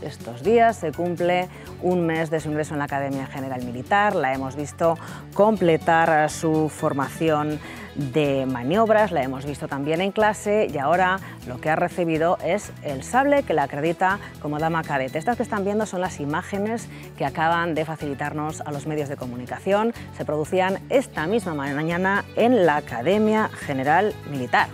Estos días se cumple un mes de su ingreso en la Academia General Militar, la hemos visto completar su formación de maniobras, la hemos visto también en clase y ahora lo que ha recibido es el sable que la acredita como dama cadete. Estas que están viendo son las imágenes que acaban de facilitarnos a los medios de comunicación. Se producían esta misma mañana en la Academia General Militar.